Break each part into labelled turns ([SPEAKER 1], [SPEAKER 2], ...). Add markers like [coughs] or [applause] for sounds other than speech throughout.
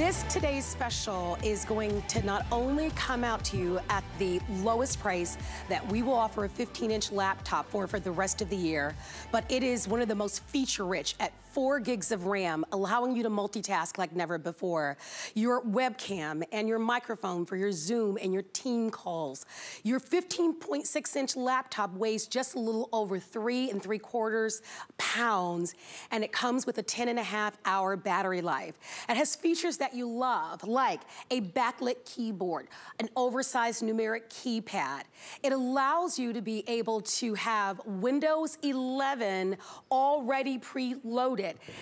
[SPEAKER 1] This today's special is going to not only come out to you at the lowest price that we will offer a 15 inch laptop for for the rest of the year, but it is one of the most feature rich at four gigs of RAM, allowing you to multitask like never before. Your webcam and your microphone for your Zoom and your team calls. Your 15.6 inch laptop weighs just a little over three and three quarters pounds, and it comes with a 10 and a half hour battery life. It has features that you love, like a backlit keyboard, an oversized numeric keypad. It allows you to be able to have Windows 11 already preloaded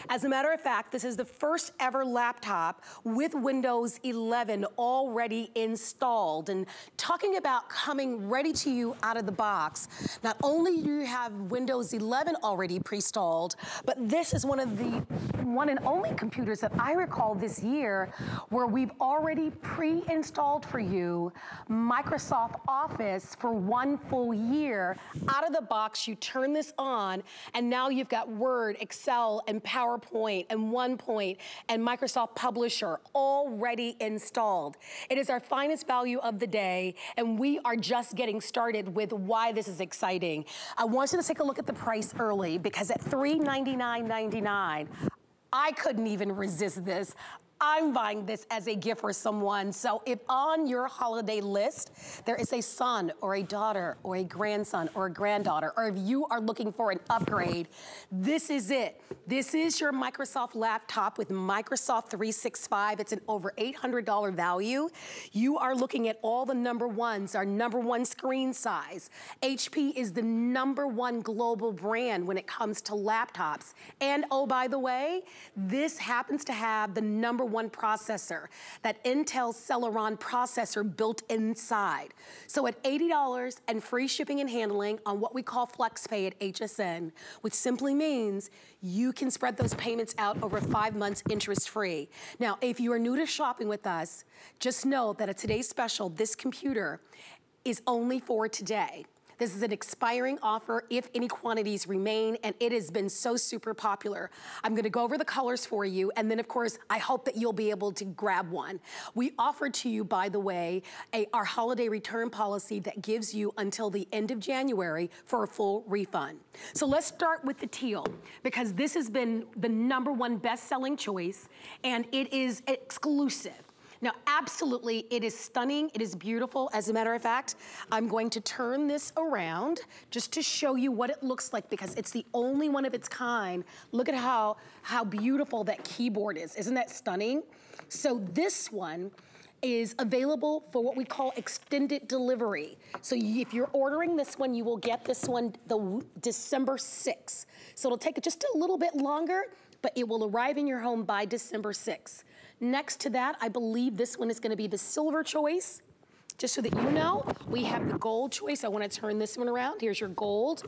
[SPEAKER 1] as a matter of fact, this is the first ever laptop with Windows 11 already installed. And talking about coming ready to you out of the box, not only do you have Windows 11 already pre-installed, but this is one of the one and only computers that I recall this year where we've already pre-installed for you Microsoft Office for one full year. Out of the box, you turn this on, and now you've got Word, Excel, and PowerPoint and OnePoint and Microsoft Publisher already installed. It is our finest value of the day, and we are just getting started with why this is exciting. I want you to take a look at the price early because at $399.99, I couldn't even resist this. I'm buying this as a gift for someone. So if on your holiday list, there is a son or a daughter or a grandson or a granddaughter, or if you are looking for an upgrade, this is it. This is your Microsoft laptop with Microsoft 365. It's an over $800 value. You are looking at all the number ones, our number one screen size. HP is the number one global brand when it comes to laptops. And oh, by the way, this happens to have the number one processor, that Intel Celeron processor built inside. So at $80 and free shipping and handling on what we call FlexPay at HSN, which simply means you can spread those payments out over five months interest free. Now, if you are new to shopping with us, just know that at today's special, this computer is only for today. This is an expiring offer if any quantities remain, and it has been so super popular. I'm gonna go over the colors for you, and then of course, I hope that you'll be able to grab one. We offered to you, by the way, a, our holiday return policy that gives you until the end of January for a full refund. So let's start with the teal, because this has been the number one best-selling choice, and it is exclusive. Now, absolutely, it is stunning. It is beautiful. As a matter of fact, I'm going to turn this around just to show you what it looks like because it's the only one of its kind. Look at how, how beautiful that keyboard is. Isn't that stunning? So this one, is available for what we call extended delivery. So if you're ordering this one, you will get this one the December 6th. So it'll take just a little bit longer, but it will arrive in your home by December 6th. Next to that, I believe this one is gonna be the silver choice. Just so that you know, we have the gold choice. I wanna turn this one around. Here's your gold.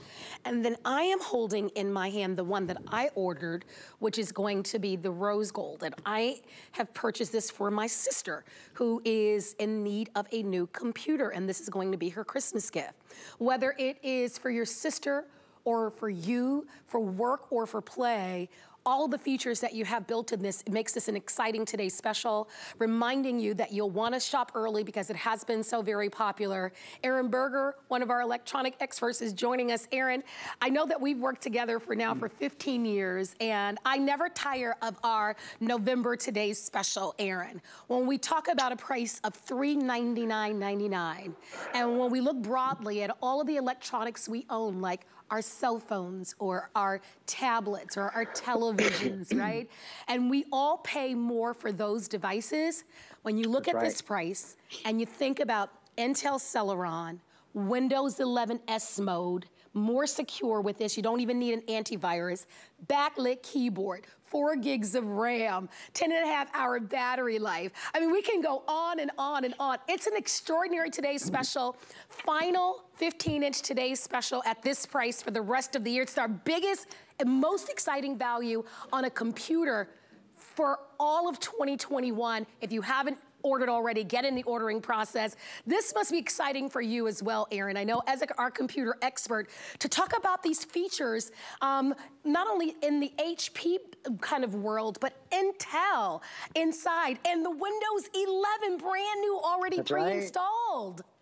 [SPEAKER 1] And then I am holding in my hand the one that I ordered, which is going to be the rose gold. And I have purchased this for my sister, who is in need of a new computer. And this is going to be her Christmas gift. Whether it is for your sister or for you, for work or for play, all the features that you have built in this makes this an exciting today special, reminding you that you'll want to shop early because it has been so very popular. Aaron Berger, one of our electronic experts, is joining us. Aaron, I know that we've worked together for now for 15 years, and I never tire of our November Today's Special, Aaron. When we talk about a price of $399.99, and when we look broadly at all of the electronics we own, like our cell phones or our tablets or our televisions, [coughs] right? And we all pay more for those devices. When you look That's at right. this price and you think about Intel Celeron, Windows 11 S mode, more secure with this. You don't even need an antivirus. Backlit keyboard, four gigs of RAM, 10 and a half hour battery life. I mean, we can go on and on and on. It's an extraordinary today's special, final 15 inch today's special at this price for the rest of the year. It's our biggest and most exciting value on a computer for all of 2021. If you haven't ordered already, get in the ordering process. This must be exciting for you as well, Aaron. I know as a, our computer expert, to talk about these features, um, not only in the HP kind of world, but Intel inside and the Windows 11 brand new already pre-installed.
[SPEAKER 2] Right.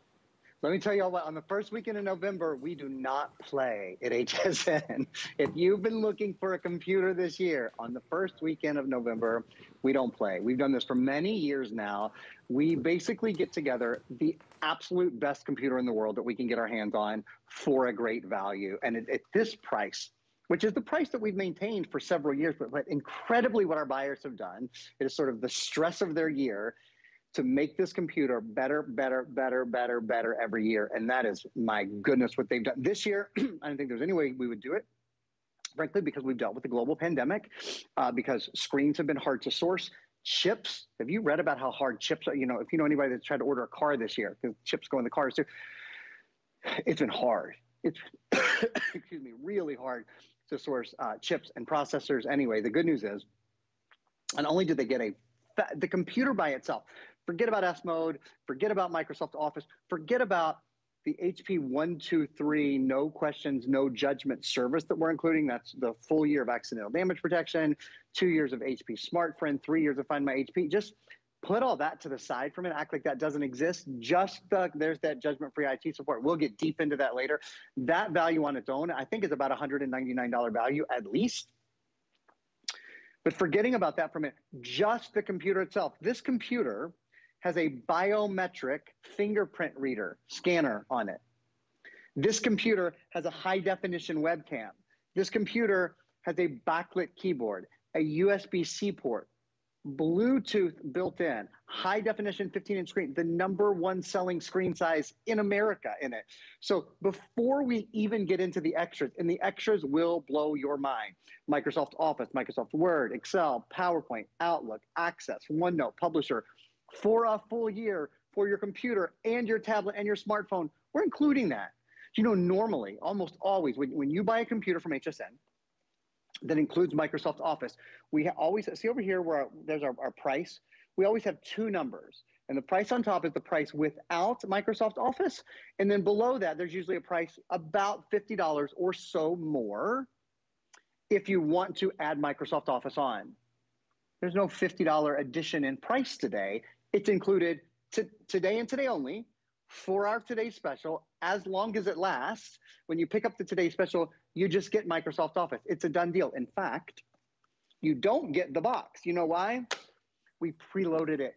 [SPEAKER 2] Let me tell you all what, on the first weekend in November, we do not play at HSN. [laughs] if you've been looking for a computer this year, on the first weekend of November, we don't play. We've done this for many years now. We basically get together the absolute best computer in the world that we can get our hands on for a great value. And at, at this price, which is the price that we've maintained for several years, but, but incredibly what our buyers have done, it is sort of the stress of their year to make this computer better, better, better, better, better every year. And that is, my goodness, what they've done. This year, [clears throat] I don't think there's any way we would do it, frankly, because we've dealt with the global pandemic, uh, because screens have been hard to source. Chips, have you read about how hard chips are? You know, if you know anybody that's tried to order a car this year, because chips go in the cars too, it's been hard. It's, [coughs] excuse me, really hard to source uh, chips and processors. Anyway, the good news is, and only did they get a the computer by itself Forget about S mode, forget about Microsoft Office, forget about the HP 123 no questions, no judgment service that we're including. That's the full year of accidental damage protection, two years of HP Smart Friend, three years of Find My HP. Just put all that to the side for a minute, act like that doesn't exist. Just the, there's that judgment free IT support. We'll get deep into that later. That value on its own, I think, is about $199 value at least. But forgetting about that for a minute, just the computer itself. This computer has a biometric fingerprint reader scanner on it. This computer has a high definition webcam. This computer has a backlit keyboard, a USB C port, Bluetooth built in, high definition 15 inch screen, the number one selling screen size in America in it. So before we even get into the extras, and the extras will blow your mind Microsoft Office, Microsoft Word, Excel, PowerPoint, Outlook, Access, OneNote, Publisher, for a full year for your computer and your tablet and your smartphone. We're including that. You know, normally, almost always, when, when you buy a computer from HSN that includes Microsoft Office, we always see over here where our, there's our, our price. We always have two numbers. And the price on top is the price without Microsoft Office. And then below that, there's usually a price about $50 or so more if you want to add Microsoft Office on. There's no $50 addition in price today. It's included today and today only for our today special as long as it lasts. When you pick up the today special, you just get Microsoft Office. It's a done deal. In fact, you don't get the box. You know why? We preloaded it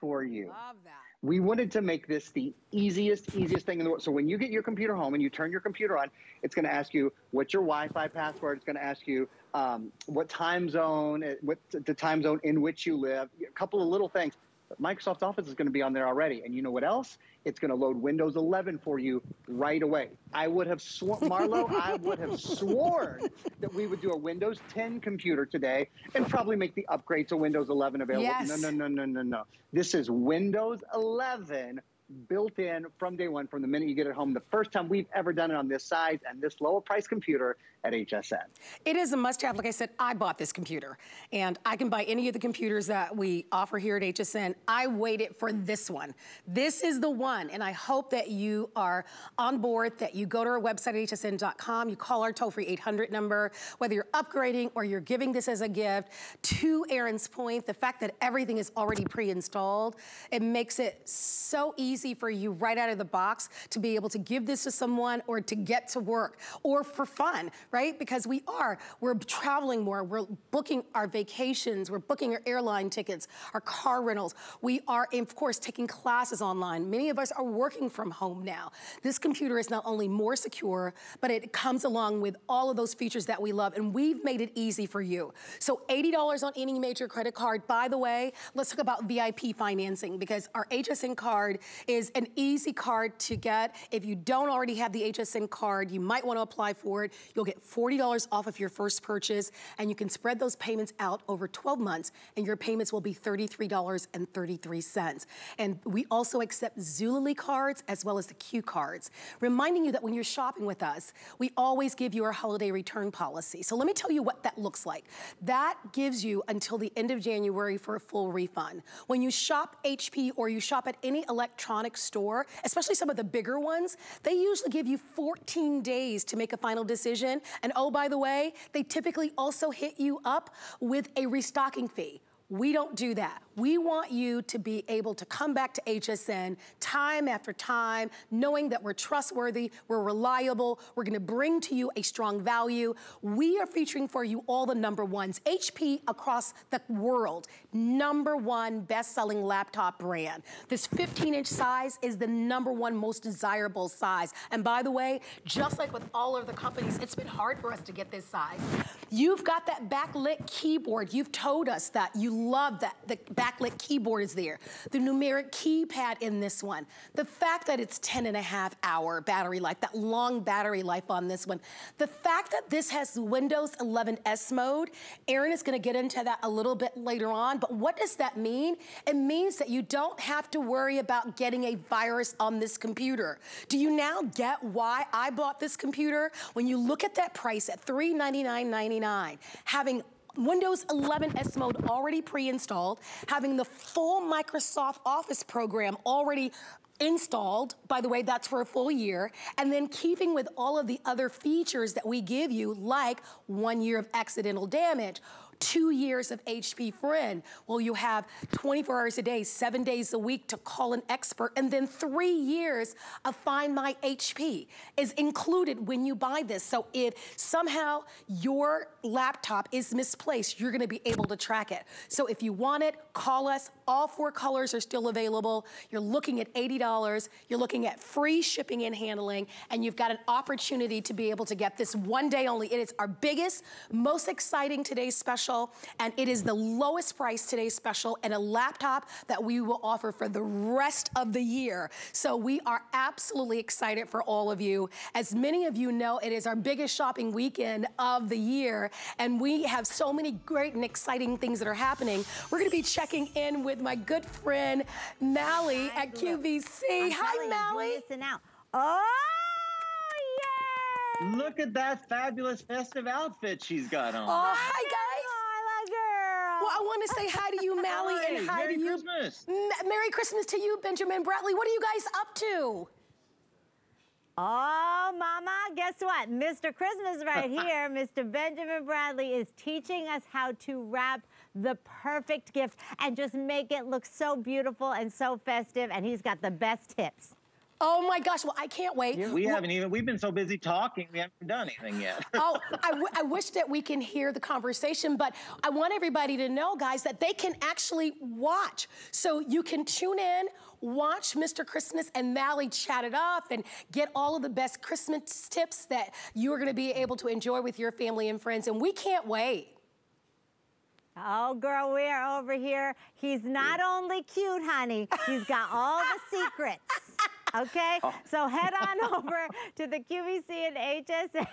[SPEAKER 2] for you.
[SPEAKER 1] Love that.
[SPEAKER 2] We wanted to make this the easiest, easiest thing in the world. So when you get your computer home and you turn your computer on, it's going to ask you what's your Wi-Fi password. It's going to ask you um, what time zone, what the time zone in which you live. A couple of little things. But Microsoft Office is going to be on there already. And you know what else? It's going to load Windows 11 for you right away. I would have sworn, Marlo, I would have sworn that we would do a Windows 10 computer today and probably make the upgrade to Windows 11 available.
[SPEAKER 1] Yes.
[SPEAKER 2] No, no, no, no, no, no. This is Windows 11 built in from day one, from the minute you get it home. The first time we've ever done it on this size and this lower price computer at HSN.
[SPEAKER 1] It is a must have. Like I said, I bought this computer and I can buy any of the computers that we offer here at HSN. I waited for this one. This is the one. And I hope that you are on board, that you go to our website at hsn.com, you call our toll free 800 number, whether you're upgrading or you're giving this as a gift. To Aaron's point, the fact that everything is already pre-installed, it makes it so easy for you right out of the box to be able to give this to someone or to get to work or for fun, right? Because we are, we're traveling more, we're booking our vacations, we're booking our airline tickets, our car rentals. We are, of course, taking classes online. Many of us are working from home now. This computer is not only more secure, but it comes along with all of those features that we love, and we've made it easy for you. So $80 on any major credit card. By the way, let's talk about VIP financing because our HSN card is an easy card to get. If you don't already have the HSN card, you might want to apply for it. You'll get $40 off of your first purchase, and you can spread those payments out over 12 months, and your payments will be $33.33. And we also accept Zulily cards as well as the Q cards. Reminding you that when you're shopping with us, we always give you our holiday return policy. So let me tell you what that looks like. That gives you until the end of January for a full refund. When you shop HP or you shop at any electronic store, especially some of the bigger ones, they usually give you 14 days to make a final decision. And oh, by the way, they typically also hit you up with a restocking fee. We don't do that. We want you to be able to come back to HSN time after time, knowing that we're trustworthy, we're reliable, we're gonna bring to you a strong value. We are featuring for you all the number ones. HP across the world, number one best-selling laptop brand. This 15-inch size is the number one most desirable size. And by the way, just like with all of the companies, it's been hard for us to get this size. You've got that backlit keyboard. You've told us that you love that the backlit keyboard is there. The numeric keypad in this one. The fact that it's 10 and a half hour battery life, that long battery life on this one. The fact that this has Windows 11 S mode, Aaron is gonna get into that a little bit later on, but what does that mean? It means that you don't have to worry about getting a virus on this computer. Do you now get why I bought this computer? When you look at that price at $399.99, having Windows 11 S Mode already pre-installed, having the full Microsoft Office program already installed. By the way, that's for a full year. And then keeping with all of the other features that we give you, like one year of accidental damage, two years of HP Friend. Well, you have 24 hours a day, seven days a week to call an expert, and then three years of Find My HP is included when you buy this. So if somehow your laptop is misplaced, you're gonna be able to track it. So if you want it, call us. All four colors are still available. You're looking at $80. You're looking at free shipping and handling, and you've got an opportunity to be able to get this one day only. It is our biggest, most exciting today's special special, and it is the lowest price today special and a laptop that we will offer for the rest of the year. So we are absolutely excited for all of you. As many of you know, it is our biggest shopping weekend of the year, and we have so many great and exciting things that are happening. We're gonna be checking in with my good friend, Mally Hi, at QVC. Hi, Mally.
[SPEAKER 3] Listen out. Oh!
[SPEAKER 4] Look at that fabulous festive outfit she's got on.
[SPEAKER 1] Oh, hi guys. Well, I want to say hi to you, Mally,
[SPEAKER 4] hi,
[SPEAKER 1] and hi
[SPEAKER 4] Merry
[SPEAKER 1] to you.
[SPEAKER 4] Christmas.
[SPEAKER 1] M Merry Christmas to you, Benjamin Bradley. What are you guys up to?
[SPEAKER 3] Oh, Mama, guess what? Mr. Christmas right [laughs] here, Mr. Benjamin Bradley is teaching us how to wrap the perfect gift and just make it look so beautiful and so festive, and he's got the best tips.
[SPEAKER 1] Oh my gosh, well, I can't wait.
[SPEAKER 4] We well, haven't even, we've been so busy talking, we haven't done anything yet. [laughs]
[SPEAKER 1] oh, I, I wish that we can hear the conversation, but I want everybody to know, guys, that they can actually watch. So you can tune in, watch Mr. Christmas and Mally chat it up and get all of the best Christmas tips that you're gonna be able to enjoy with your family and friends, and we can't wait.
[SPEAKER 3] Oh, girl, we're over here. He's not only cute, honey. He's got all the secrets. [laughs] Okay? Oh. So head on [laughs] over to the QVC and HSN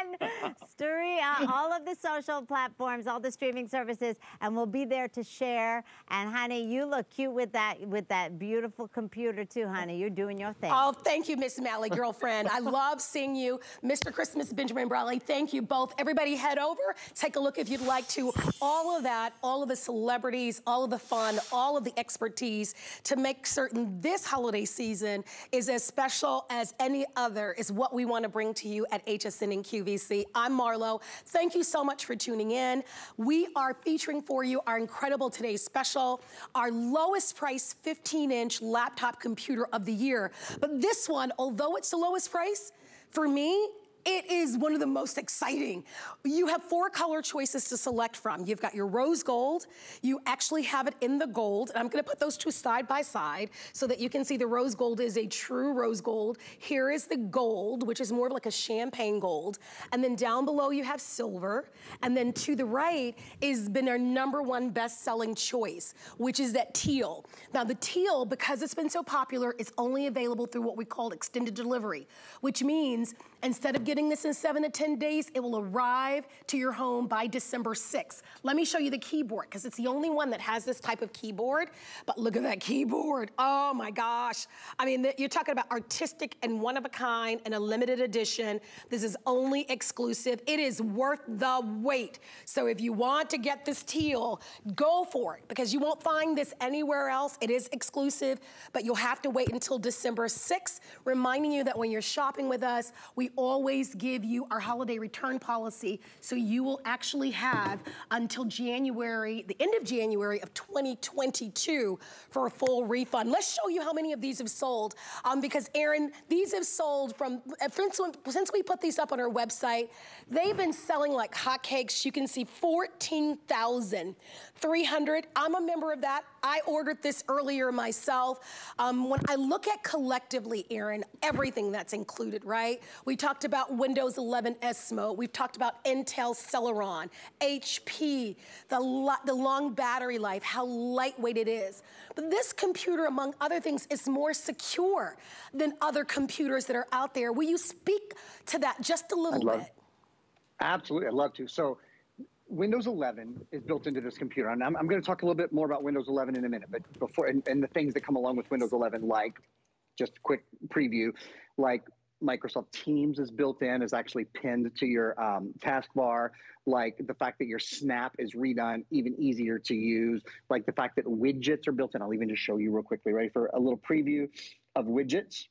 [SPEAKER 3] and Storia, uh, [laughs] all of the social platforms, all the streaming services, and we'll be there to share. And honey, you look cute with that with that beautiful computer too, honey. You're doing your thing.
[SPEAKER 1] Oh, thank you, Miss Mally, girlfriend. I love seeing you. Mr. Christmas, Benjamin Bradley, thank you both. Everybody head over, take a look if you'd like to. All of that, all of the celebrities, all of the fun, all of the expertise to make certain this holiday season is as special as any other is what we want to bring to you at HSN and QVC. I'm Marlo. Thank you so much for tuning in. We are featuring for you our incredible today's special, our lowest price 15-inch laptop computer of the year. But this one, although it's the lowest price, for me, It is one of the most exciting. You have four color choices to select from. You've got your rose gold. You actually have it in the gold. And I'm gonna put those two side by side so that you can see the rose gold is a true rose gold. Here is the gold, which is more of like a champagne gold. And then down below you have silver. And then to the right is been our number one best-selling choice, which is that teal. Now the teal, because it's been so popular, is only available through what we call extended delivery, which means Instead of getting this in seven to 10 days, it will arrive to your home by December 6th. Let me show you the keyboard, because it's the only one that has this type of keyboard. But look at that keyboard. Oh my gosh. I mean, you're talking about artistic and one of a kind and a limited edition. This is only exclusive. It is worth the wait. So if you want to get this teal, go for it, because you won't find this anywhere else. It is exclusive, but you'll have to wait until December 6th, reminding you that when you're shopping with us, we we always give you our holiday return policy, so you will actually have until January, the end of January of 2022 for a full refund. Let's show you how many of these have sold, um, because Aaron, these have sold from, uh, since we put these up on our website, they've been selling like hotcakes. You can see 14,300. I'm a member of that. I ordered this earlier myself. Um, when I look at collectively, Aaron, everything that's included, right? We talked about Windows 11 S mode. We've talked about Intel Celeron, HP, the, lo the long battery life, how lightweight it is. But this computer, among other things, is more secure than other computers that are out there. Will you speak to that just a little bit?
[SPEAKER 2] Absolutely, I'd love to. So Windows 11 is built into this computer. And I'm, I'm going to talk a little bit more about Windows 11 in a minute, but before, and, and the things that come along with Windows 11, like just a quick preview, like Microsoft Teams is built in, is actually pinned to your um, taskbar, like the fact that your Snap is redone, even easier to use, like the fact that widgets are built in. I'll even just show you real quickly, ready for a little preview of widgets.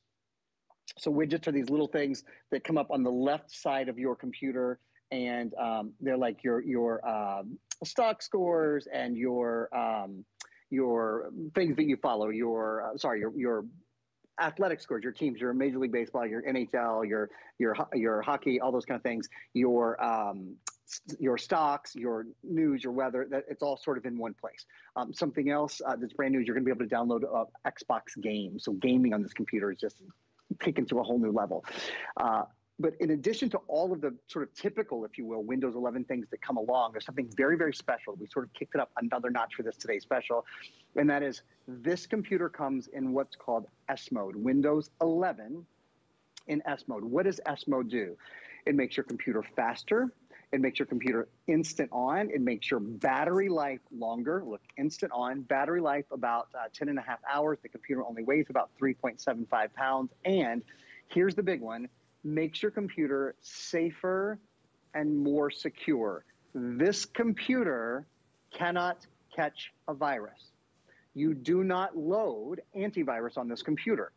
[SPEAKER 2] So widgets are these little things that come up on the left side of your computer and um, they're like your your um, stock scores and your um, your things that you follow. Your uh, sorry, your your athletic scores, your teams, your Major League Baseball, your NHL, your your your hockey, all those kind of things. Your um, your stocks, your news, your weather, that it's all sort of in one place. Um, something else uh, that's brand new is you're going to be able to download uh, Xbox games. So gaming on this computer is just taken to a whole new level. Uh, but in addition to all of the sort of typical, if you will, Windows 11 things that come along, there's something very, very special. We sort of kicked it up another notch for this today special, and that is this computer comes in what's called S mode, Windows 11 in S mode. What does S mode do? It makes your computer faster. It makes your computer instant on. It makes your battery life longer. Look, instant on. Battery life about uh, 10 and a half hours. The computer only weighs about 3.75 pounds. And here's the big one makes your computer safer and more secure. This computer cannot catch a virus. You do not load antivirus on this computer.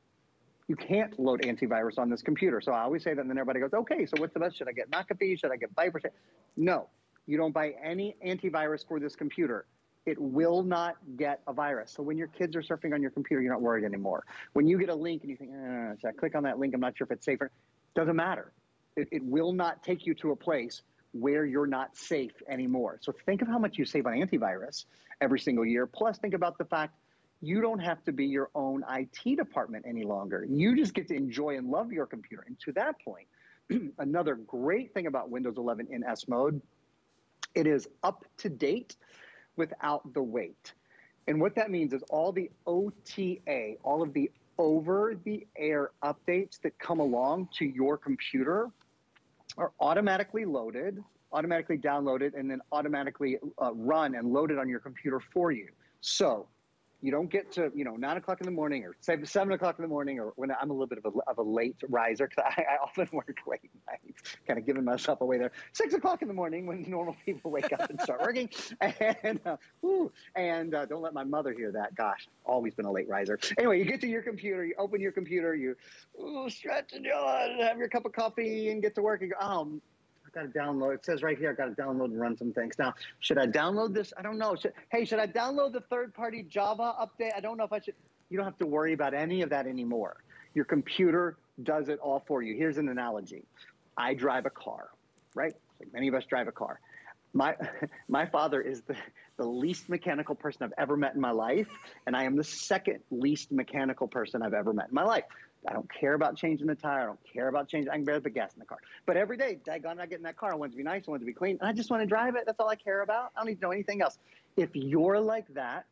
[SPEAKER 2] You can't load antivirus on this computer. So I always say that, and then everybody goes, okay, so what's the best? Should I get McAfee? Should I get VIPRE? No, you don't buy any antivirus for this computer. It will not get a virus. So when your kids are surfing on your computer, you're not worried anymore. When you get a link and you think, eh, should I click on that link? I'm not sure if it's safer. Doesn't matter. It, it will not take you to a place where you're not safe anymore. So think of how much you save on antivirus every single year. Plus, think about the fact you don't have to be your own IT department any longer. You just get to enjoy and love your computer. And to that point, [clears throat] another great thing about Windows 11 in S mode, it is up to date without the wait. And what that means is all the OTA, all of the over the air updates that come along to your computer are automatically loaded, automatically downloaded, and then automatically uh, run and loaded on your computer for you. So you don't get to you know nine o'clock in the morning or say seven o'clock in the morning or when I'm a little bit of a, of a late riser because I, I, often [laughs] work late nights, kind of giving myself away there. Six o'clock in the morning when normal [laughs] people wake up and start working, [laughs] and uh, whew, and uh, don't let my mother hear that. Gosh, always been a late riser. Anyway, you get to your computer, you open your computer, you ooh, stretch and yawn, have your cup of coffee, and get to work. And go, oh I got to download. It says right here, I got to download and run some things. Now, should I download this? I don't know. Should, hey, should I download the third-party Java update? I don't know if I should. You don't have to worry about any of that anymore. Your computer does it all for you. Here's an analogy. I drive a car, right? Like many of us drive a car. My, [laughs] my father is the, the least mechanical person I've ever met in my life, and I am the second least mechanical person I've ever met in my life. I don't care about changing the tire. I don't care about changing. I can barely put gas in the car. But every day, daggone, I get in that car. I want it to be nice. I want it to be clean. And I just want to drive it. That's all I care about. I don't need to know anything else. If you're like that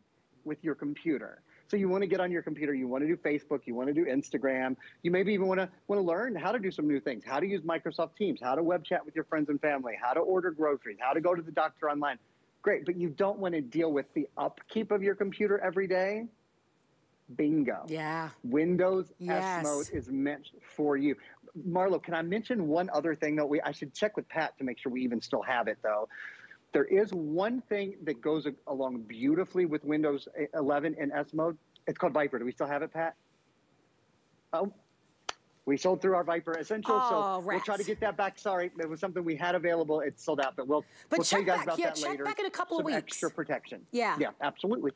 [SPEAKER 2] with your computer, so you want to get on your computer, you want to do Facebook, you want to do Instagram, you maybe even want to want to learn how to do some new things, how to use Microsoft Teams, how to web chat with your friends and family, how to order groceries, how to go to the doctor online. Great, but you don't want to deal with the upkeep of your computer every day. Bingo.
[SPEAKER 1] Yeah.
[SPEAKER 2] Windows
[SPEAKER 1] yes.
[SPEAKER 2] S mode is meant for you. Marlo, can I mention one other thing though? We I should check with Pat to make sure we even still have it though. There is one thing that goes along beautifully with Windows 11 in S mode. It's called VIPRE. Do we still have it, Pat? Oh, we sold through our VIPRE Essentials,
[SPEAKER 1] oh,
[SPEAKER 2] so
[SPEAKER 1] rats.
[SPEAKER 2] we'll try to get that back. Sorry, it was something we had available. It's sold out, but we'll,
[SPEAKER 1] but
[SPEAKER 2] we'll tell you guys
[SPEAKER 1] back.
[SPEAKER 2] about
[SPEAKER 1] yeah,
[SPEAKER 2] that
[SPEAKER 1] check
[SPEAKER 2] later.
[SPEAKER 1] back in a couple
[SPEAKER 2] Some
[SPEAKER 1] of weeks.
[SPEAKER 2] extra protection.
[SPEAKER 1] Yeah.
[SPEAKER 2] Yeah, absolutely.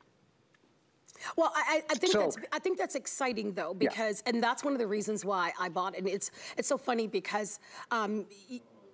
[SPEAKER 1] Well, I, I think
[SPEAKER 2] so,
[SPEAKER 1] that's I think that's exciting though because
[SPEAKER 2] yeah.
[SPEAKER 1] and that's one of the reasons why I bought it. And it's it's so funny because um,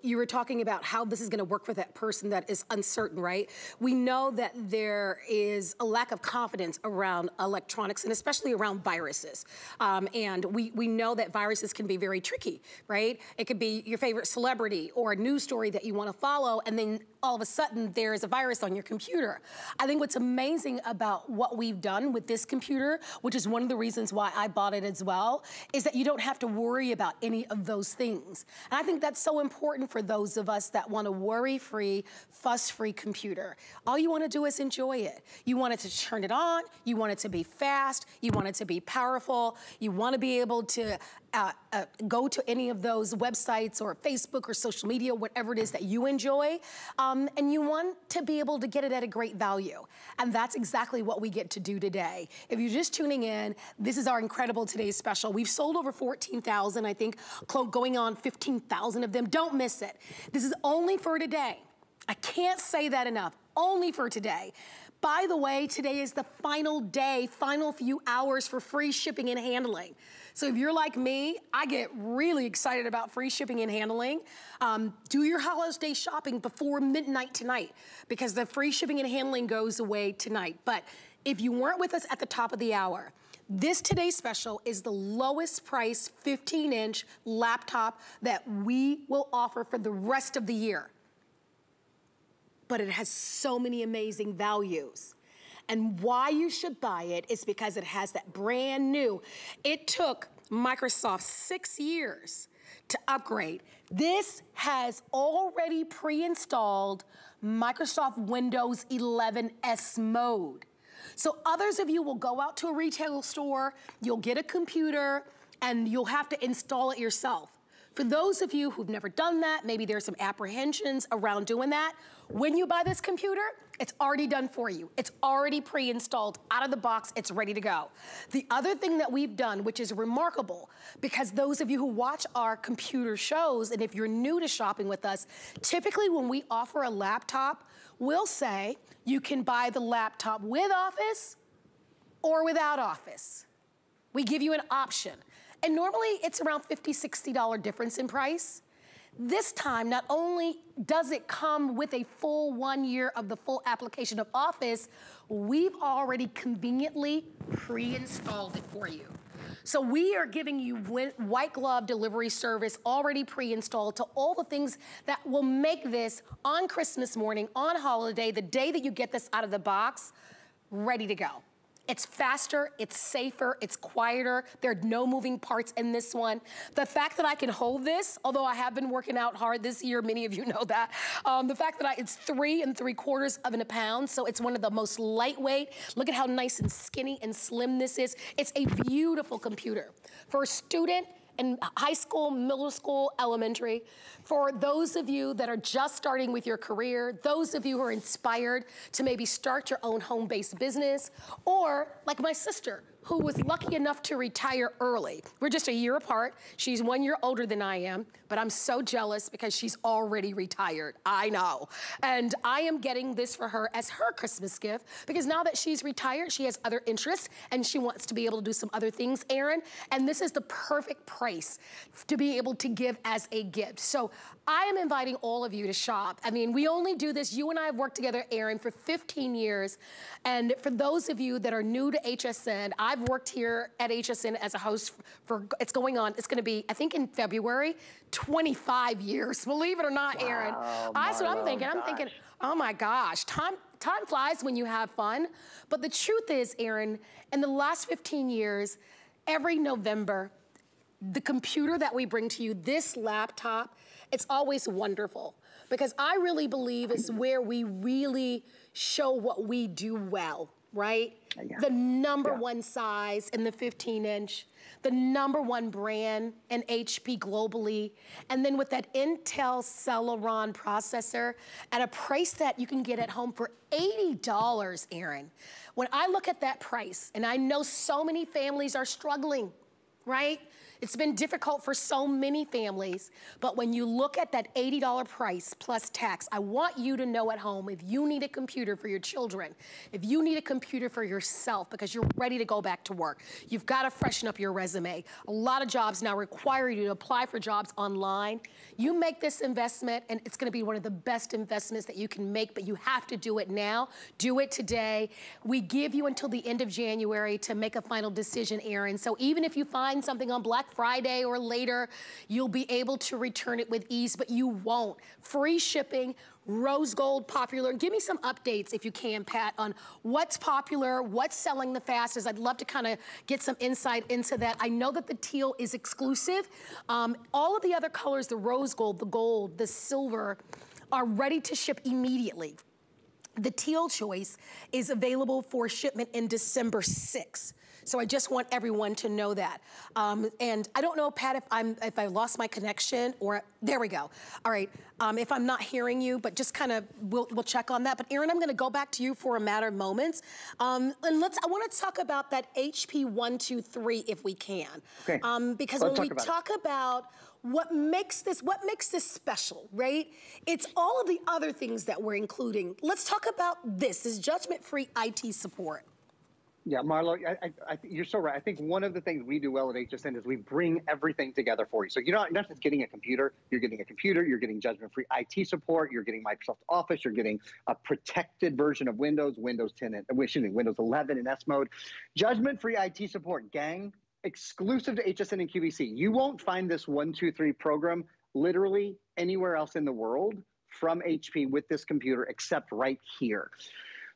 [SPEAKER 1] you were talking about how this is going to work for that person that is uncertain, right? We know that there is a lack of confidence around electronics and especially around viruses. Um, and we, we know that viruses can be very tricky, right? It could be your favorite celebrity or a news story that you want to follow, and then all of a sudden there is a virus on your computer. I think what's amazing about what we've done with this computer, which is one of the reasons why I bought it as well, is that you don't have to worry about any of those things. And I think that's so important for those of us that want a worry-free, fuss-free computer. All you want to do is enjoy it. You want it to turn it on, you want it to be fast, you want it to be powerful, you want to be able to uh, uh, go to any of those websites or Facebook or social media, whatever it is that you enjoy, um, and you want to be able to get it at a great value. And that's exactly what we get to do today. If you're just tuning in, this is our incredible today's special. We've sold over 14,000, I think, going on 15,000 of them. Don't miss it. This is only for today. I can't say that enough. Only for today. By the way, today is the final day, final few hours for free shipping and handling. So if you're like me, I get really excited about free shipping and handling. Um, do your holiday shopping before midnight tonight because the free shipping and handling goes away tonight. But if you weren't with us at the top of the hour, this today's special is the lowest price 15 inch laptop that we will offer for the rest of the year. But it has so many amazing values. And why you should buy it is because it has that brand new. It took Microsoft six years to upgrade. This has already pre-installed Microsoft Windows 11 S mode. So others of you will go out to a retail store, you'll get a computer, and you'll have to install it yourself. For those of you who've never done that, maybe there's some apprehensions around doing that, when you buy this computer, it's already done for you. It's already pre-installed out of the box. It's ready to go. The other thing that we've done, which is remarkable, because those of you who watch our computer shows, and if you're new to shopping with us, typically when we offer a laptop, we'll say you can buy the laptop with Office or without Office. We give you an option. And normally it's around $50, $60 difference in price. This time, not only does it come with a full one year of the full application of Office, we've already conveniently pre-installed it for you. So we are giving you white glove delivery service already pre-installed to all the things that will make this on Christmas morning, on holiday, the day that you get this out of the box, ready to go. It's faster, it's safer, it's quieter. There are no moving parts in this one. The fact that I can hold this, although I have been working out hard this year, many of you know that. Um, the fact that I, it's three and three quarters of a pound, so it's one of the most lightweight. Look at how nice and skinny and slim this is. It's a beautiful computer. For a student, in high school, middle school, elementary. For those of you that are just starting with your career, those of you who are inspired to maybe start your own home-based business, or like my sister, who was lucky enough to retire early. We're just a year apart. She's one year older than I am, but I'm so jealous because she's already retired. I know. And I am getting this for her as her Christmas gift because now that she's retired, she has other interests and she wants to be able to do some other things, Aaron. And this is the perfect price to be able to give as a gift. So I am inviting all of you to shop. I mean, we only do this, you and I have worked together, Aaron, for 15 years. And for those of you that are new to HSN, I've worked here at HSN as a host for, it's going on, it's gonna be, I think in February, 25 years. Believe it or not, wow, Aaron. That's what I'm thinking. Gosh. I'm thinking, oh my gosh, time, time flies when you have fun. But the truth is, Aaron, in the last 15 years, every November, the computer that we bring to you, this laptop, it's always wonderful because I really believe it's where we really show what we do well, right? Uh, yeah. The number yeah. one size in the 15 inch, the number one brand in HP globally, and then with that Intel Celeron processor at a price that you can get at home for $80, Aaron. When I look at that price, and I know so many families are struggling, right? It's been difficult for so many families, but when you look at that $80 price plus tax, I want you to know at home if you need a computer for your children, if you need a computer for yourself because you're ready to go back to work, you've got to freshen up your resume. A lot of jobs now require you to apply for jobs online. You make this investment and it's gonna be one of the best investments that you can make, but you have to do it now. Do it today. We give you until the end of January to make a final decision, Aaron. So even if you find something on Black Friday or later, you'll be able to return it with ease, but you won't. Free shipping, rose gold popular. Give me some updates if you can, Pat, on what's popular, what's selling the fastest. I'd love to kind of get some insight into that. I know that the teal is exclusive. Um, all of the other colors, the rose gold, the gold, the silver, are ready to ship immediately. The teal choice is available for shipment in December 6th. So I just want everyone to know that. Um, and I don't know, Pat, if I'm if I lost my connection or there we go. All right, um, if I'm not hearing you, but just kind of we'll, we'll check on that. But Aaron, I'm going to go back to you for a matter of moments. Um, and let's I want to talk about that HP one two three if we can.
[SPEAKER 2] Okay.
[SPEAKER 1] Um, because
[SPEAKER 2] let's
[SPEAKER 1] when we talk
[SPEAKER 2] it.
[SPEAKER 1] about what makes this what makes this special right it's all of the other things that we're including let's talk about this is judgment-free it support
[SPEAKER 2] yeah, Marlo, I, I, you're so right. I think one of the things we do well at HSN is we bring everything together for you. So you're not, not just getting a computer, you're getting a computer, you're getting judgment-free IT support, you're getting Microsoft Office, you're getting a protected version of Windows, Windows 10, and, excuse me, Windows 11 in S mode. Judgment-free IT support, gang, exclusive to HSN and QVC. You won't find this one, two, three program literally anywhere else in the world from HP with this computer except right here.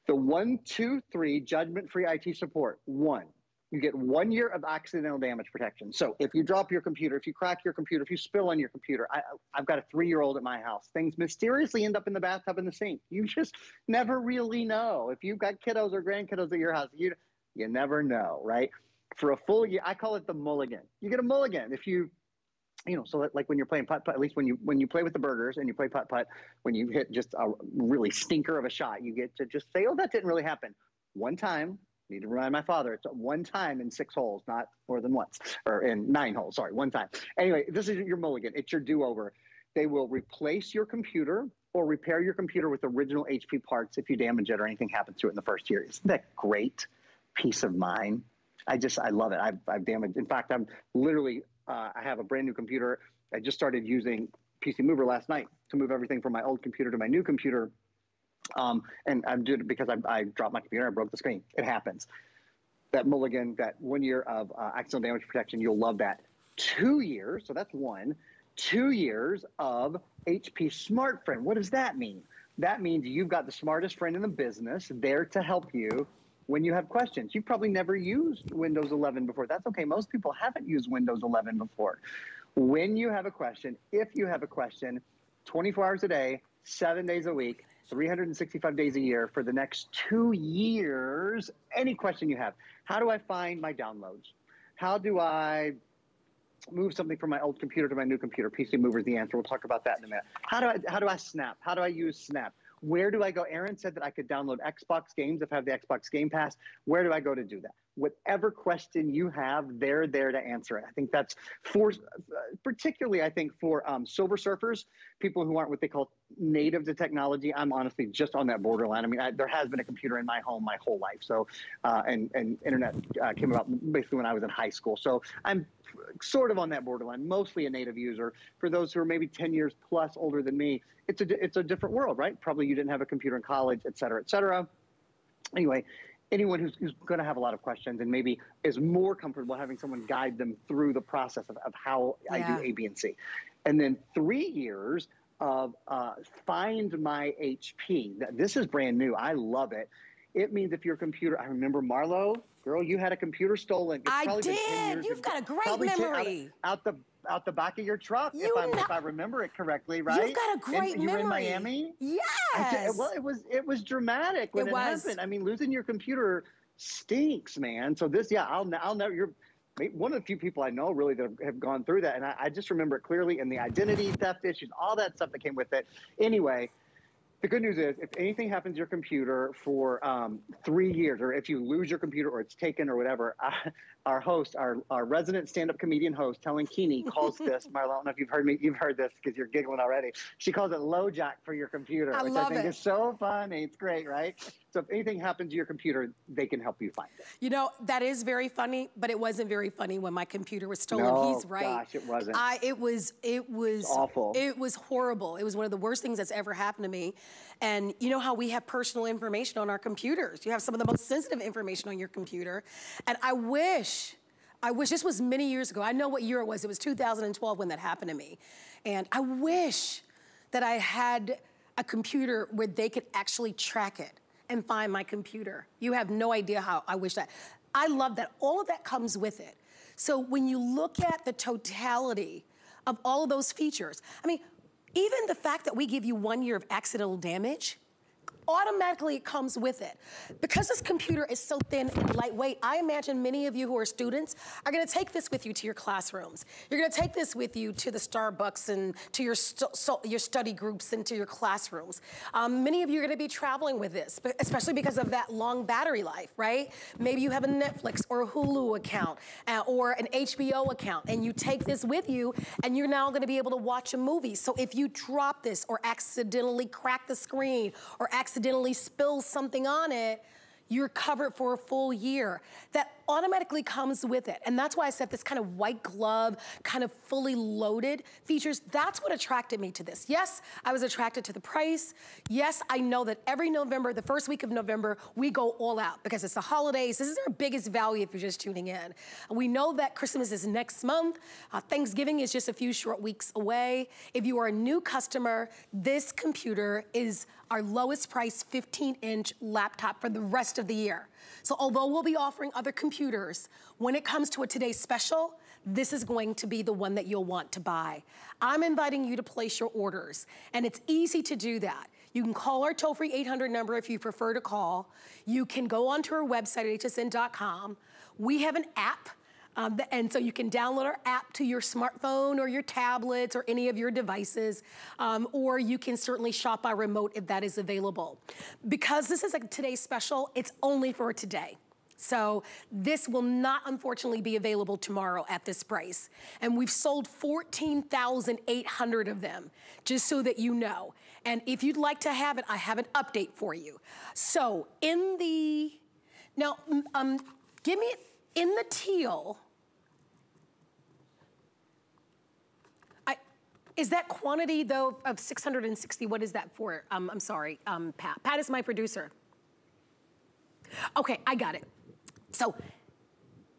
[SPEAKER 2] The one, two, three judgment-free IT support. One, you get one year of accidental damage protection. So if you drop your computer, if you crack your computer, if you spill on your computer, I, have got a three-year-old at my house. Things mysteriously end up in the bathtub in the sink. You just never really know. If you've got kiddos or grandkiddos at your house, you you never know, right? For a full year, I call it the mulligan. You get a mulligan if you you know, so like when you're playing putt putt, at least when you when you play with the Bergers and you play putt putt, when you hit just a really stinker of a shot, you get to just say, "Oh, that didn't really happen." One time, need to remind my father, it's one time in six holes, not more than once, or in nine holes. Sorry, one time. Anyway, this is your mulligan. It's your do over. They will replace your computer or repair your computer with original HP parts if you damage it or anything happens to it in the first year. Isn't that great? Peace of mind. I just I love it. I've, I've damaged. In fact, I'm literally uh, I have a brand new computer. I just started using PC Mover last night to move everything from my old computer to my new computer. Um, and I'm doing it because I, I, dropped my computer. I broke the screen. It happens. That mulligan, that one year of uh, accidental damage protection, you'll love that. Two years, so that's one. Two years of HP Smart Friend. What does that mean? That means you've got the smartest friend in the business there to help you when you have questions. You've probably never used Windows 11 before. That's okay. Most people haven't used Windows 11 before. When you have a question, if you have a question, 24 hours a day, seven days a week, 365 days a year for the next two years, any question you have. How do I find my downloads? How do I move something from my old computer to my new computer? PC Mover is the answer. We'll talk about that in a minute. How do I, how do I snap? How do I use Snap? Where do I go? Aaron said that I could download Xbox games if I have the Xbox Game Pass. Where do I go to do that? Whatever question you have, they're there to answer it. I think that's for, particularly, I think for um, silver surfers, people who aren't what they call native to technology. I'm honestly just on that borderline. I mean, I, there has been a computer in my home my whole life. So, uh, and and internet uh, came about basically when I was in high school. So I'm sort of on that borderline, mostly a native user. For those who are maybe 10 years plus older than me, it's a, it's a different world, right? Probably you didn't have a computer in college, et cetera, et cetera. Anyway, anyone who's, who's going to have a lot of questions and maybe is more comfortable having someone guide them through the process of, of how yeah. I do A, B, and C. And then three years of uh, Find My HP. This is brand new. I love it. It means if your computer, I remember Marlo, girl, you had a computer stolen.
[SPEAKER 1] It's I did. You've got a great memory.
[SPEAKER 2] Out, out, the out the back of your truck, you if, if, I remember it correctly, right?
[SPEAKER 1] You've got a great
[SPEAKER 2] and,
[SPEAKER 1] memory.
[SPEAKER 2] You were in Miami.
[SPEAKER 1] Yes.
[SPEAKER 2] well, it was it was dramatic when it, it happened. I mean, losing your computer stinks, man. So this, yeah, I'll I'll never. You're one of the few people I know really that have gone through that, and I, I just remember it clearly. And the identity theft issues, all that stuff that came with it. Anyway, the good news is if anything happens to your computer for um, three years, or if you lose your computer or it's taken or whatever, [laughs] our host, our, our resident stand-up comedian host, Helen Keeney, calls [laughs] this, Marla, I don't know if you've heard me, you've heard this because you're giggling already. She calls it LoJack for your computer,
[SPEAKER 1] I
[SPEAKER 2] which
[SPEAKER 1] I
[SPEAKER 2] think
[SPEAKER 1] it.
[SPEAKER 2] is so funny. It's great, right? So if anything happens to your computer, they can help you find it.
[SPEAKER 1] You know, that is very funny, but it wasn't very funny when my computer was stolen.
[SPEAKER 2] No,
[SPEAKER 1] He's right.
[SPEAKER 2] gosh, it wasn't.
[SPEAKER 1] I, it was, it was
[SPEAKER 2] it's awful.
[SPEAKER 1] It was horrible. It was one of the worst things that's ever happened to me. And you know how we have personal information on our computers. You have some of the most sensitive information on your computer. And I wish, I wish this was many years ago. I know what year it was. It was 2012 when that happened to me. And I wish that I had a computer where they could actually track it and find my computer. You have no idea how I wish that. I love that. All of that comes with it. So when you look at the totality of all of those features, I mean, even the fact that we give you one year of accidental damage, automatically it comes with it. Because this computer is so thin and lightweight, I imagine many of you who are students are gonna take this with you to your classrooms. You're gonna take this with you to the Starbucks and to your, so, your study groups and to your classrooms. Um, many of you are gonna be traveling with this, especially because of that long battery life, right? Maybe you have a Netflix or a Hulu account uh, or an HBO account and you take this with you and you're now gonna be able to watch a movie. So if you drop this or accidentally crack the screen or accidentally accidentally spills something on it, you're covered for a full year. That automatically comes with it. And that's why I said this kind of white glove, kind of fully loaded features, that's what attracted me to this. Yes, I was attracted to the price. Yes, I know that every November, the first week of November, we go all out because it's the holidays. This is our biggest value if you're just tuning in. We know that Christmas is next month. Uh, Thanksgiving is just a few short weeks away. If you are a new customer, this computer is our lowest price 15 inch laptop for the rest of the year. So although we'll be offering other computers, when it comes to a today's special, this is going to be the one that you'll want to buy. I'm inviting you to place your orders, and it's easy to do that. You can call our toll-free 800 number if you prefer to call. You can go onto our website at hsn.com. We have an app um, and so you can download our app to your smartphone or your tablets or any of your devices, um, or you can certainly shop by remote if that is available. Because this is a today's special, it's only for today. So this will not unfortunately be available tomorrow at this price. And we've sold 14,800 of them, just so that you know. And if you'd like to have it, I have an update for you. So in the, now, um, give me, in the teal, I, is that quantity though of 660, what is that for? Um, I'm sorry, um, Pat. Pat is my producer. Okay, I got it. So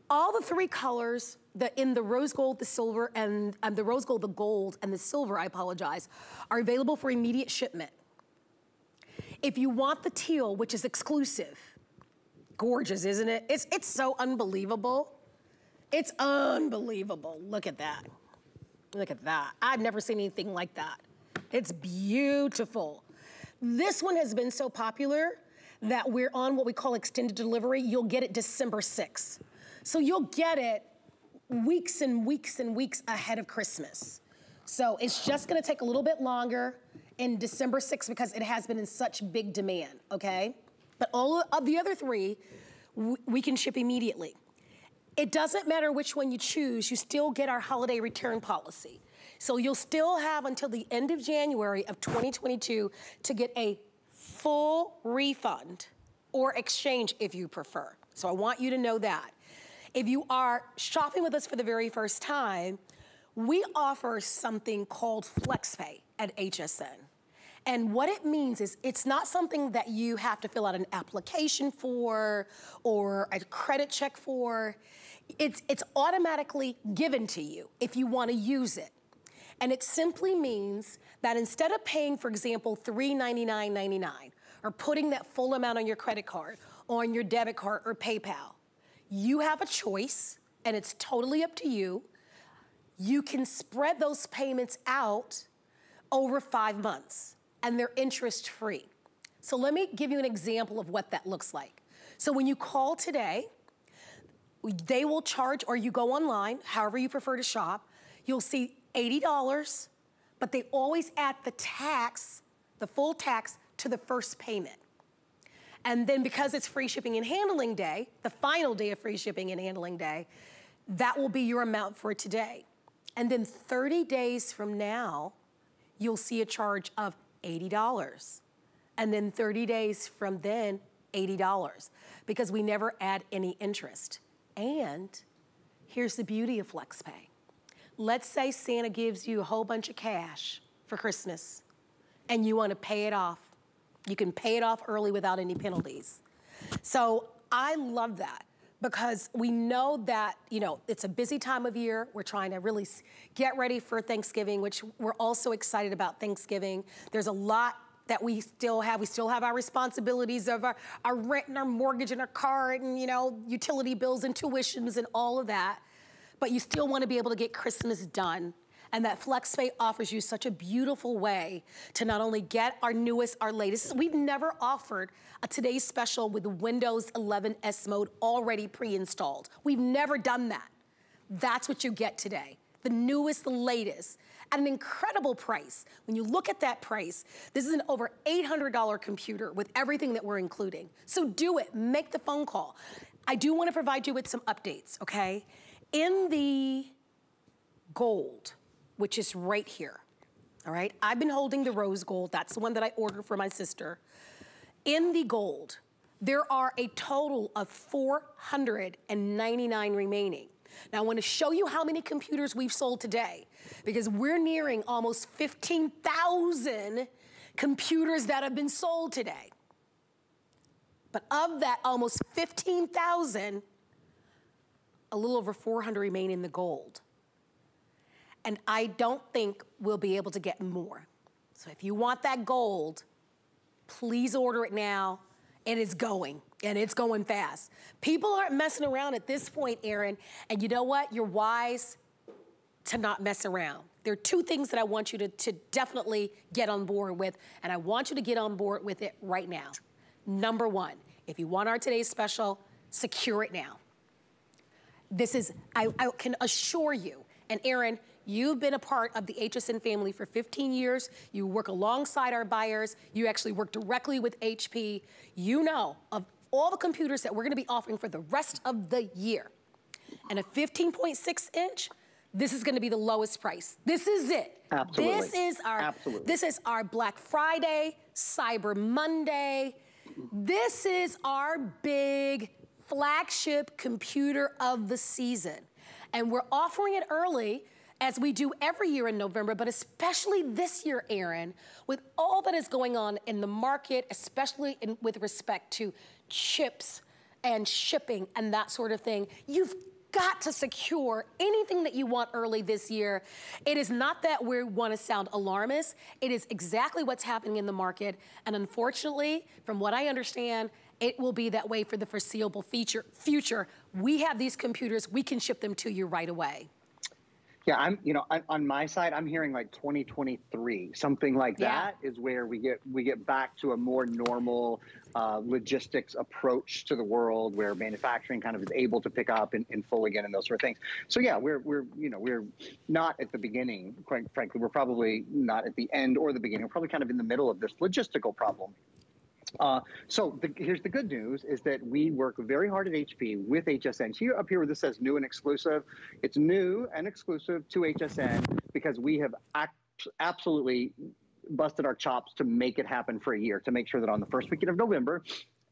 [SPEAKER 1] all the three colors, the, in the rose gold, the silver, and the rose gold, the gold, and the silver, I apologize, are available for immediate shipment. If you want the teal, which is exclusive, gorgeous, isn't it? It's, it's so unbelievable. It's unbelievable. Look at that. Look at that. I've never seen anything like that. It's beautiful. This one has been so popular that we're on what we call extended delivery. You'll get it December 6th. So you'll get it weeks and weeks and weeks ahead of Christmas. So it's just gonna take a little bit longer in December 6th because it has been in such big demand, okay? But all of the other three, we can ship immediately. It doesn't matter which one you choose, you still get our holiday return policy. So you'll still have until the end of January of 2022 to get a full refund or exchange if you prefer. So I want you to know that. If you are shopping with us for the very first time, we offer something called FlexPay at HSN. And what it means is it's not something that you have to fill out an application for or a credit check for. It's, it's automatically given to you if you want to use it. And it simply means that instead of paying, for example, $399.99 or putting that full amount on your credit card or on your debit card or PayPal, you have a choice and it's totally up to you. You can spread those payments out over five months and they're interest free. So let me give you an example of what that looks like. So when you call today, they will charge, or you go online, however you prefer to shop, you'll see $80, but they always add the tax, the full tax, to the first payment. And then because it's free shipping and handling day, the final day of free shipping and handling day, that will be your amount for today. And then 30 days from now, you'll see a charge of $80. And then 30 days from then, $80 because we never add any interest. And here's the beauty of FlexPay. Let's say Santa gives you a whole bunch of cash for Christmas and you want to pay it off. You can pay it off early without any penalties. So I love that because we know that, you know, it's a busy time of year. We're trying to really get ready for Thanksgiving, which we're also excited about Thanksgiving. There's a lot that we still have. We still have our responsibilities of our, our rent and our mortgage and our car and, you know, utility bills and tuitions and all of that. But you still want to be able to get Christmas done. And that FlexPay offers you such a beautiful way to not only get our newest, our latest. We've never offered a today's special with Windows 11 S mode already pre-installed. We've never done that. That's what you get today. The newest, the latest at an incredible price. When you look at that price, this is an over $800 computer with everything that we're including. So do it, make the phone call. I do wanna provide you with some updates, okay? In the gold, which is right here, all right? I've been holding the rose gold. That's the one that I ordered for my sister. In the gold, there are a total of 499 remaining. Now, I want to show you how many computers we've sold today because we're nearing almost 15,000 computers that have been sold today. But of that almost 15,000, a little over 400 remain in the gold. And I don't think we'll be able to get more. So if you want that gold, please order it now. It is going, and it's going fast. People aren't messing around at this point, Aaron. And you know what? You're wise to not mess around. There are two things that I want you to, to definitely get on board with, and I want you to get on board with it right now. Number one, if you want our today's special, secure it now. This is, I, I can assure you, and Aaron, You've been a part of the HSN family for 15 years. You work alongside our buyers. You actually work directly with HP. You know of all the computers that we're gonna be offering for the rest of the year. And a 15.6 inch, this is gonna be the lowest price. This is it.
[SPEAKER 2] Absolutely.
[SPEAKER 1] This is our,
[SPEAKER 2] Absolutely.
[SPEAKER 1] this is our Black Friday, Cyber Monday. This is our big flagship computer of the season. And we're offering it early as we do every year in November, but especially this year, Aaron, with all that is going on in the market, especially in, with respect to chips and shipping and that sort of thing, you've got to secure anything that you want early this year. It is not that we want to sound alarmist. It is exactly what's happening in the market. And unfortunately, from what I understand, it will be that way for the foreseeable future. future. We have these computers, we can ship them to you right away.
[SPEAKER 2] Yeah, I'm, you know, on my side, I'm hearing like 2023, something like yeah. that is where we get we get back to a more normal uh, logistics approach to the world, where manufacturing kind of is able to pick up in, in full again and those sort of things. So yeah, we're we're you know we're not at the beginning, quite frankly, we're probably not at the end or the beginning. We're probably kind of in the middle of this logistical problem. Uh, so the, here's the good news is that we work very hard at HP with HSN. See up here where this says new and exclusive. It's new and exclusive to HSN because we have absolutely busted our chops to make it happen for a year, to make sure that on the first weekend of November,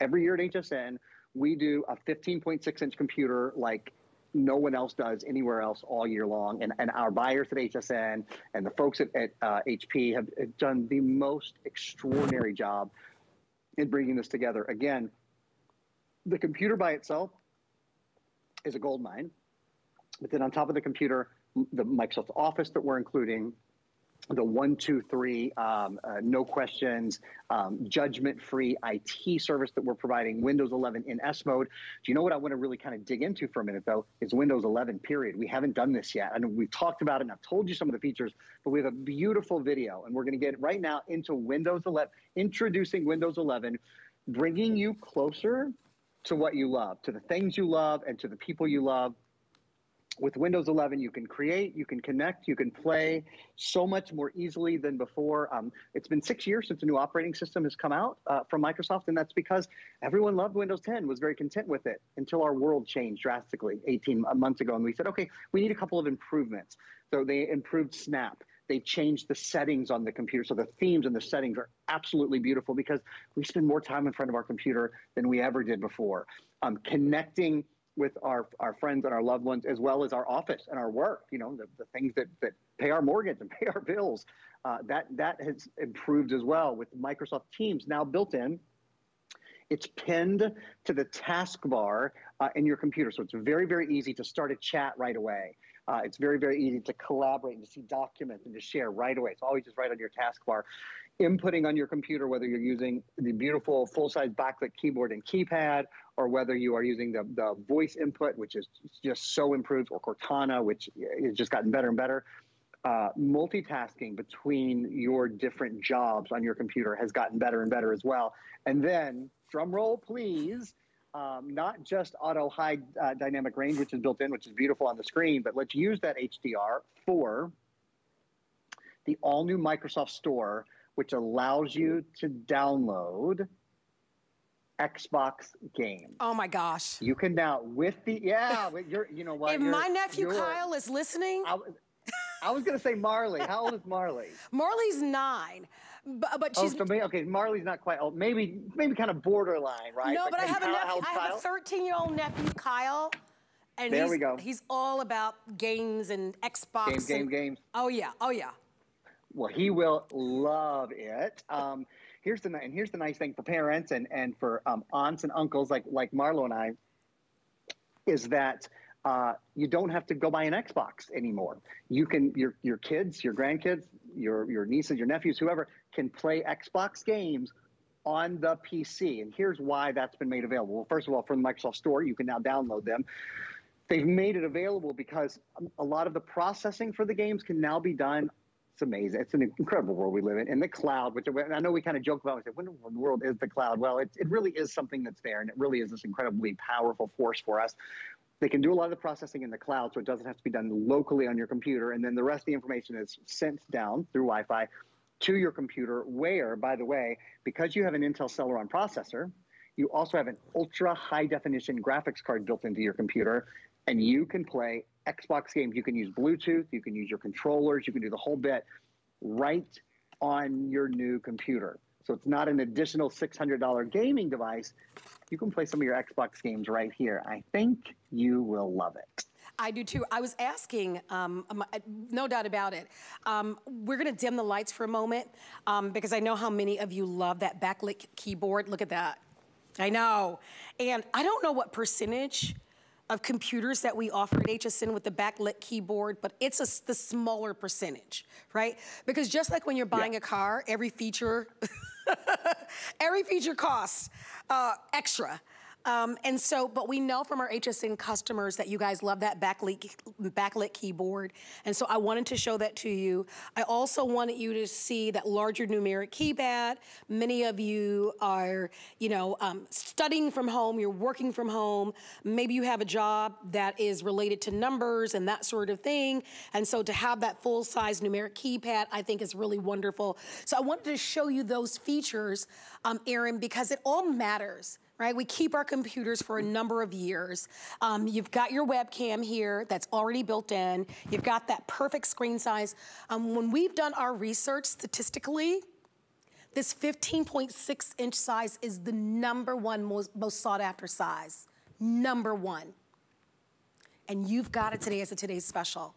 [SPEAKER 2] every year at HSN, we do a 15.6 inch computer like no one else does anywhere else all year long. And, and our buyers at HSN and the folks at, at uh, HP have done the most extraordinary job in bringing this together. Again, the computer by itself is a gold mine. But then on top of the computer, the Microsoft Office that we're including, the one, two, three, um, uh, no questions, um, judgment-free IT service that we're providing, Windows 11 in S mode. Do you know what I want to really kind of dig into for a minute, though, is Windows 11, period. We haven't done this yet. and we've talked about it, and I've told you some of the features, but we have a beautiful video, and we're going to get right now into Windows 11, introducing Windows 11, bringing you closer to what you love, to the things you love, and to the people you love with Windows 11, you can create, you can connect, you can play so much more easily than before. Um, it's been six years since a new operating system has come out uh, from Microsoft, and that's because everyone loved Windows 10, was very content with it until our world changed drastically 18 months ago. And we said, okay, we need a couple of improvements. So they improved Snap. They changed the settings on the computer. So the themes and the settings are absolutely beautiful because we spend more time in front of our computer than we ever did before. Um, connecting with our, our friends and our loved ones, as well as our office and our work, you know, the, the things that, that pay our mortgage and [laughs] pay our bills. Uh, that, that has improved as well with Microsoft Teams now built in. It's pinned to the taskbar uh, in your computer. So it's very, very easy to start a chat right away. Uh, it's very, very easy to collaborate and to see documents and to share right away. It's always just right on your taskbar. Inputting on your computer, whether you're using the beautiful full-size backlit keyboard and keypad, or whether you are using the, the voice input, which is just so improved, or Cortana, which has just gotten better and better. Uh, multitasking between your different jobs on your computer has gotten better and better as well. And then, drum roll, please, um, not just auto high uh, dynamic range, which is built in, which is beautiful on the screen, but let's use that HDR for the all new Microsoft Store, which allows you to download Xbox games.
[SPEAKER 1] Oh my gosh.
[SPEAKER 2] You can now, with the, yeah, [laughs] you're, you know what?
[SPEAKER 1] If my nephew Kyle is listening.
[SPEAKER 2] I, I was going to say Marley. How old is Marley? [laughs]
[SPEAKER 1] Marley's nine. But, but oh, she's
[SPEAKER 2] oh, so maybe, okay. Marley's not quite old. Maybe maybe kind of borderline, right?
[SPEAKER 1] No, but, but I have a nephew. I have a 13 year old nephew, Kyle. And
[SPEAKER 2] there we go.
[SPEAKER 1] He's all about games and Xbox.
[SPEAKER 2] Game, game,
[SPEAKER 1] and,
[SPEAKER 2] games.
[SPEAKER 1] Oh yeah, oh yeah.
[SPEAKER 2] Well, he will love it. Um, here's the and here's the nice thing for parents and and for um, aunts and uncles like like Marlo and I is that uh, you don't have to go buy an Xbox anymore. You can your your kids, your grandkids, your your nieces, your nephews, whoever can play Xbox games on the PC. And here's why that's been made available. Well, first of all, from the Microsoft Store, you can now download them. They've made it available because a lot of the processing for the games can now be done. It's amazing. It's an incredible world we live in. In the cloud, which I know we kind of joke about, we say, when in the world is the cloud? Well, it, it really is something that's there, and it really is this incredibly powerful force for us. They can do a lot of the processing in the cloud, so it doesn't have to be done locally on your computer. And then the rest of the information is sent down through Wi Fi to your computer, where, by the way, because you have an Intel Celeron processor, you also have an ultra high definition graphics card built into your computer, and you can play Xbox games. You can use Bluetooth, you can use your controllers, you can do the whole bit right on your new computer. So it's not an additional $600 gaming device. You can play some of your Xbox games right here. I think you will love it.
[SPEAKER 1] I do too. I was asking, um, um no doubt about it. Um, we're gonna dim the lights for a moment um, because I know how many of you love that backlit keyboard. Look at that. I know. And I don't know what percentage of computers that we offer at HSN with the backlit keyboard, but it's a, the smaller percentage, right? Because just like when you're buying yeah. a car, every feature, [laughs] every feature costs uh, extra. Um, and so, but we know from our HSN customers that you guys love that backlit, backlit keyboard. And so I wanted to show that to you. I also wanted you to see that larger numeric keypad. Many of you are, you know, um, studying from home, you're working from home. Maybe you have a job that is related to numbers and that sort of thing. And so to have that full size numeric keypad, I think is really wonderful. So I wanted to show you those features, um, Aaron, because it all matters right? We keep our computers for a number of years. Um, you've got your webcam here that's already built in. You've got that perfect screen size. Um, when we've done our research statistically, this 15.6 inch size is the number one most, most sought after size. Number one. And you've got it today as a today's special.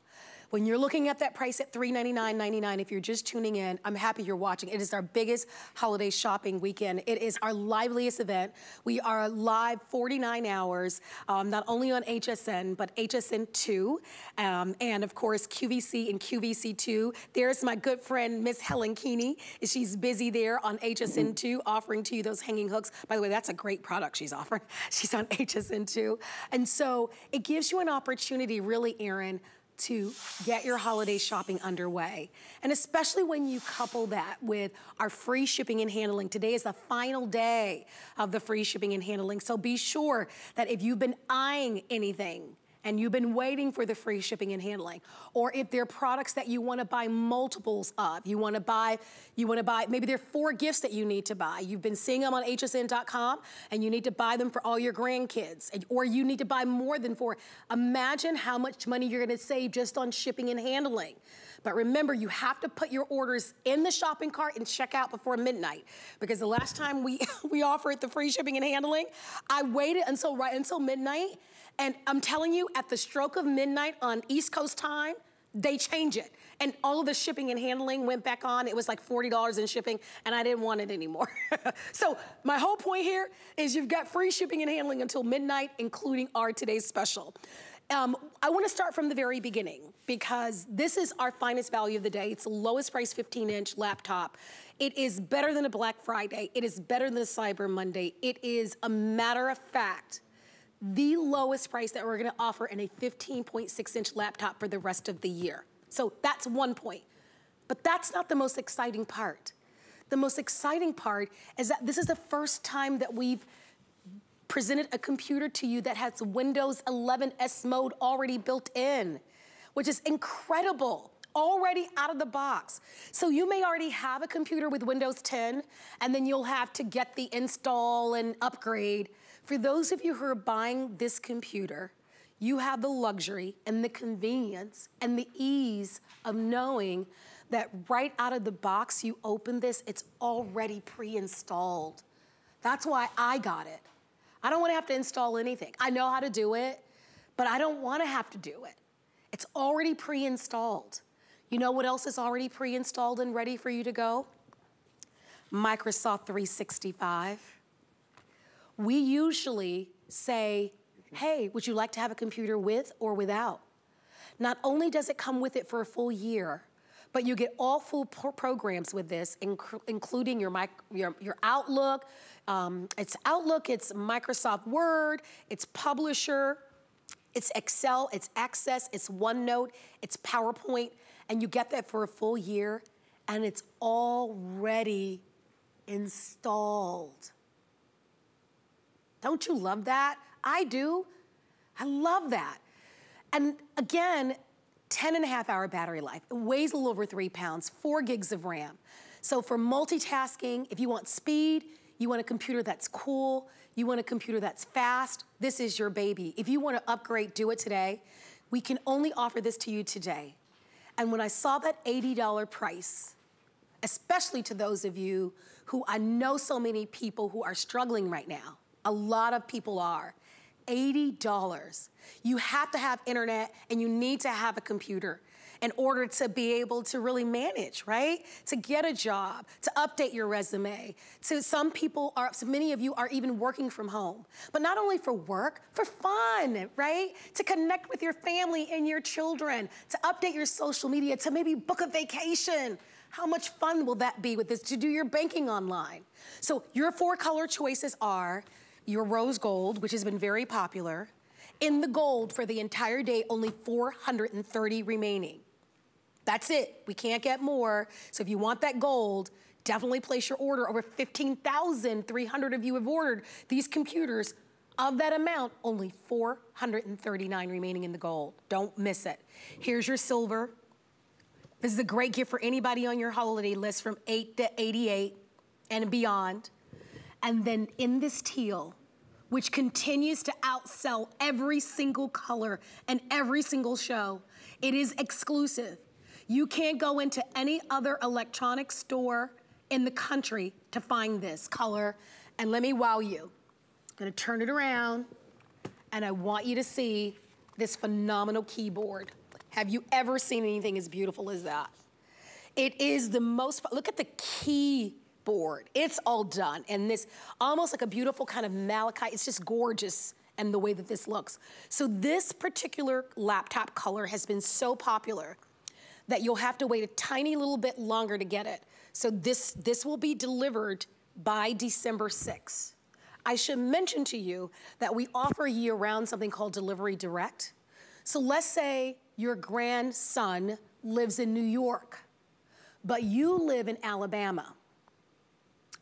[SPEAKER 1] When you're looking at that price at $399.99, if you're just tuning in, I'm happy you're watching. It is our biggest holiday shopping weekend. It is our liveliest event. We are live 49 hours, um, not only on HSN, but HSN2, um, and of course, QVC and QVC2. There's my good friend, Miss Helen Keeney. She's busy there on HSN2, offering to you those hanging hooks. By the way, that's a great product she's offering. [laughs] She's on HSN2. And so it gives you an opportunity, really, Aaron, to get your holiday shopping underway. And especially when you couple that with our free shipping and handling. Today is the final day of the free shipping and handling. So be sure that if you've been eyeing anything, and you've been waiting for the free shipping and handling, or if they're products that you wanna buy multiples of, you wanna buy, you wanna buy, maybe there are four gifts that you need to buy. You've been seeing them on hsn.com and you need to buy them for all your grandkids, or you need to buy more than four. Imagine how much money you're gonna save just on shipping and handling. But remember, you have to put your orders in the shopping cart and check out before midnight. Because the last time we, [laughs] we offered the free shipping and handling, I waited until right until midnight and I'm telling you, at the stroke of midnight on East Coast time, they change it. And all of the shipping and handling went back on. It was like $40 in shipping, and I didn't want it anymore. [laughs] so my whole point here is you've got free shipping and handling until midnight, including our today's special. Um, I wanna start from the very beginning because this is our finest value of the day. It's the lowest price 15 inch laptop. It is better than a Black Friday. It is better than a Cyber Monday. It is a matter of fact the lowest price that we're gonna offer in a 15.6 inch laptop for the rest of the year. So that's one point. But that's not the most exciting part. The most exciting part is that this is the first time that we've presented a computer to you that has Windows 11 S mode already built in, which is incredible already out of the box. So you may already have a computer with Windows 10 and then you'll have to get the install and upgrade. For those of you who are buying this computer, you have the luxury and the convenience and the ease of knowing that right out of the box, you open this, it's already pre-installed. That's why I got it. I don't wanna have to install anything. I know how to do it, but I don't wanna have to do it. It's already pre-installed. You know what else is already pre-installed and ready for you to go? Microsoft 365 we usually say, hey, would you like to have a computer with or without? Not only does it come with it for a full year, but you get all full pro programs with this, inc including your, your, your Outlook. Um, it's Outlook, it's Microsoft Word, it's Publisher, it's Excel, it's Access, it's OneNote, it's PowerPoint, and you get that for a full year, and it's already installed. Don't you love that? I do. I love that. And again, 10 and a half hour battery life. It weighs a little over three pounds, four gigs of RAM. So for multitasking, if you want speed, you want a computer that's cool, you want a computer that's fast, this is your baby. If you want to upgrade, do it today. We can only offer this to you today. And when I saw that $80 price, especially to those of you who I know so many people who are struggling right now, a lot of people are. $80. You have to have internet and you need to have a computer in order to be able to really manage, right? To get a job, to update your resume. To some people are, so many of you are even working from home, but not only for work, for fun, right? To connect with your family and your children, to update your social media, to maybe book a vacation. How much fun will that be with this, to do your banking online? So your four color choices are your rose gold, which has been very popular. In the gold for the entire day, only 430 remaining. That's it. We can't get more. So if you want that gold, definitely place your order. Over 15,300 of you have ordered these computers. Of that amount, only 439 remaining in the gold. Don't miss it. Here's your silver. This is a great gift for anybody on your holiday list from 8 to 88 and beyond. And then in this teal, which continues to outsell every single color and every single show, it is exclusive. You can't go into any other electronic store in the country to find this color. And let me wow you. I'm gonna turn it around and I want you to see this phenomenal keyboard. Have you ever seen anything as beautiful as that? It is the most, look at the keyboard. It's all done. And this almost like a beautiful kind of malachite. It's just gorgeous and the way that this looks. So this particular laptop color has been so popular that you'll have to wait a tiny little bit longer to get it. So this, this will be delivered by December 6th. I should mention to you that we offer year-round something called Delivery Direct. So let's say your grandson lives in New York, but you live in Alabama,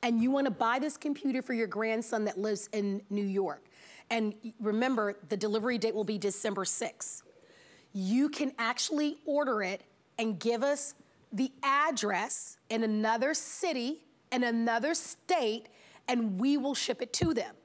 [SPEAKER 1] and you wanna buy this computer for your grandson that lives in New York. And remember, the delivery date will be December 6th. You can actually order it and give us the address in another city, in another state, and we will ship it to them.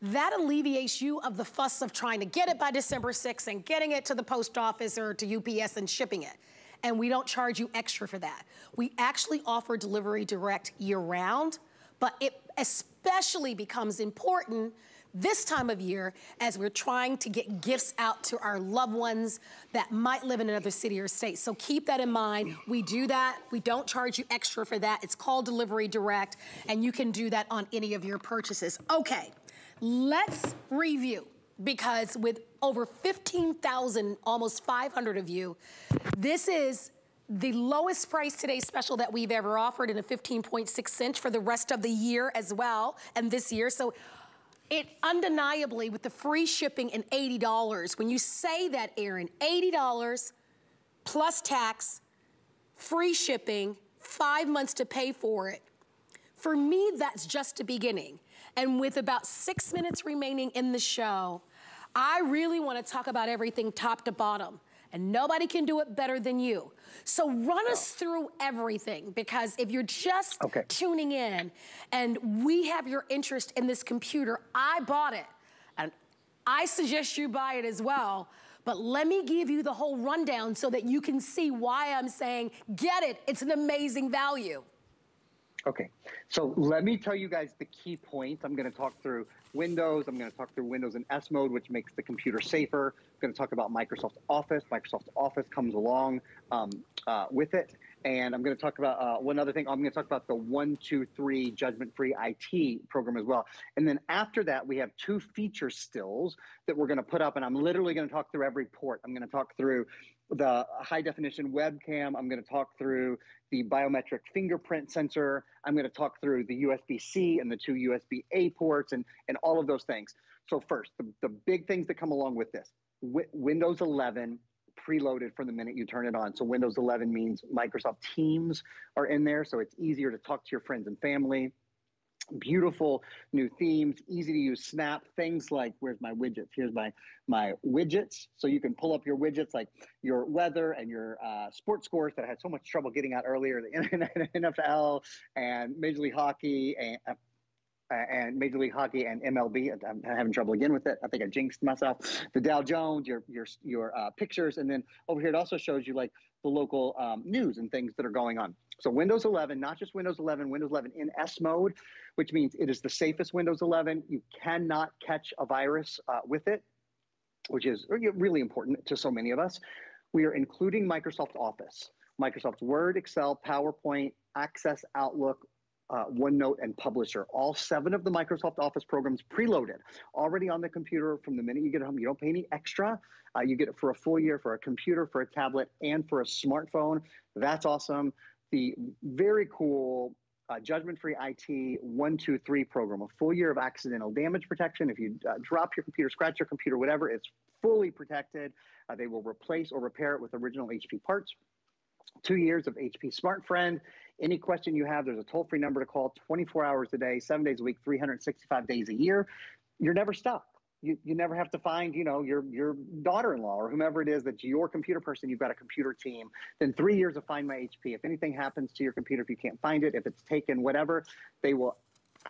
[SPEAKER 1] That alleviates you of the fuss of trying to get it by December 6th and getting it to the post office or to UPS and shipping it. And we don't charge you extra for that. We actually offer delivery direct year round, but it especially becomes important this time of year as we're trying to get gifts out to our loved ones that might live in another city or state. So keep that in mind. We do that. We don't charge you extra for that. It's called Delivery Direct, and you can do that on any of your purchases. Okay, let's review because with over 15,000, almost 500 of you, this is the lowest price today special that we've ever offered in a 15.6 inch for the rest of the year as well, and this year. So it undeniably, with the free shipping and $80, when you say that, Aaron, $80 plus tax, free shipping, five months to pay for it, for me, that's just a beginning. And with about six minutes remaining in the show, I really wanna talk about everything top to bottom and nobody can do it better than you. So run us through everything because if you're just okay. tuning in and we have your interest in this computer, I bought it and I suggest you buy it as well. But let me give you the whole rundown so that you can see why I'm saying, get it, it's an amazing value.
[SPEAKER 2] Okay, so let me tell you guys the key points. I'm gonna talk through Windows. I'm gonna talk through Windows in S mode, which makes the computer safer. I'm gonna talk about Microsoft Office. Microsoft Office comes along um, uh, with it. And I'm going to talk about uh, one other thing. I'm going to talk about the one, two, three judgment free IT program as well. And then after that, we have two feature stills that we're going to put up. And I'm literally going to talk through every port. I'm going to talk through the high definition webcam. I'm going to talk through the biometric fingerprint sensor. I'm going to talk through the USB C and the two USB A ports and, and all of those things. So, first, the, the big things that come along with this w- Windows 11 preloaded from the minute you turn it on. So, Windows 11 means Microsoft Teams are in there. So, it's easier to talk to your friends and family beautiful new themes, easy to use Snap, things like where's my widgets? Here's my my widgets. So you can pull up your widgets like your weather and your uh, sports scores that I had so much trouble getting out earlier, the [laughs] NFL and Major League Hockey and uh, and Major League Hockey and MLB. I'm having trouble again with it. I think I jinxed myself. The Dow Jones, your your your uh, pictures, and then over here it also shows you like the local um, news and things that are going on. So Windows 11, not just Windows 11, Windows 11 in S mode, which means it is the safest Windows 11. You cannot catch a virus uh, with it, which is really important to so many of us. We are including Microsoft Office, Microsoft Word, Excel, PowerPoint, Access, Outlook, uh, OneNote, and Publisher. All seven of the Microsoft Office programs preloaded, already on the computer from the minute you get home. You don't pay any extra. Uh, you get it for a full year for a computer, for a tablet, and for a smartphone. That's awesome. The very cool uh, judgment-free IT 123 program, a full year of accidental damage protection. If you uh, drop your computer, scratch your computer, whatever, it's fully protected. Uh, they will replace or repair it with original HP parts. Two years of HP Smart Friend. Any question you have, there's a toll-free number to call 24 hours a day, seven days a week, 365 days a year. You're never stuck. You, you never have to find you know your your daughter-in-law or whomever it is that's your computer person. You've got a computer team. Then three years of find my hp if anything happens to your computer if you can't find it if it's taken whatever they will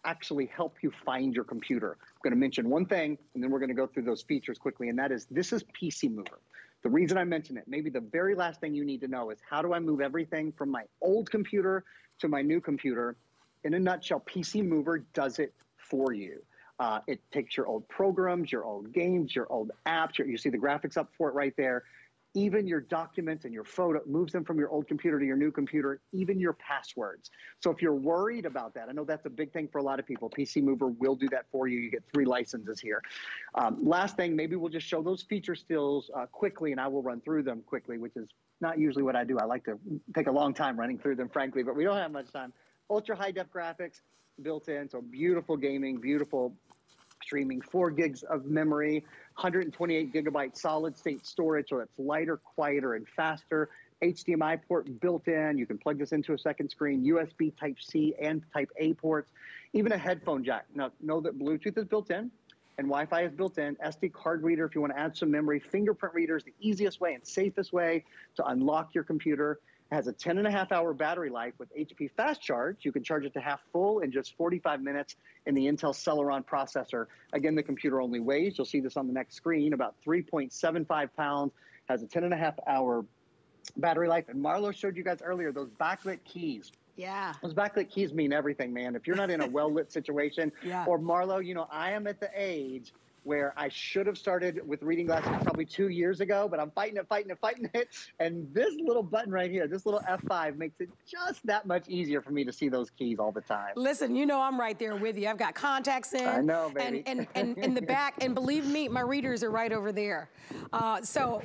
[SPEAKER 2] actually help you find your computer. I'm going to mention one thing and then we're going to go through those features quickly and that is this is pc mover the reason i mention it maybe the very last thing you need to know is how do i move everything from my old computer to my new computer in a nutshell pc mover does it for you uh, it takes your old programs, your old games, your old apps. Your, you see the graphics up for it right there. Even your documents and your photo moves them from your old computer to your new computer, even your passwords. So if you're worried about that, I know that's a big thing for a lot of people. PC Mover will do that for you. You get three licenses here. Um, last thing, maybe we'll just show those feature stills uh, quickly and I will run through them quickly, which is not usually what I do. I like to take a long time running through them, frankly, but we don't have much time. Ultra high def graphics built in, so beautiful gaming, beautiful streaming, four gigs of memory, 128 gigabyte solid state storage, so it's lighter, quieter, and faster. HDMI port built in. You can plug this into a second screen, USB Type C and Type A ports, even a headphone jack. Now, know that Bluetooth is built in and Wi Fi is built in. SD card reader, if you want to add some memory. Fingerprint reader is the easiest way and safest way to unlock your computer. It has a 10 and a half hour battery life with HP Fast Charge. You can charge it to half full in just 45 minutes in the Intel Celeron processor. Again, the computer only weighs, you'll see this on the next screen, about 3.75 pounds, has a 10 and a half hour battery life. And Marlo showed you guys earlier those backlit keys.
[SPEAKER 1] Yeah.
[SPEAKER 2] Those backlit keys mean everything, man. If you're not in a well lit situation, [laughs] yeah. or Marlo, you know, I am at the age where I should have started with reading glasses probably two years ago, but I'm fighting it, fighting it, fighting it. And this little button right here, this little F5 makes it just that much easier for me to see those keys all the time.
[SPEAKER 1] Listen, you know I'm right there with you. I've got contacts in.
[SPEAKER 2] I know, baby.
[SPEAKER 1] And, and, and in the [laughs] back, and believe me, my readers are right over there. Uh, so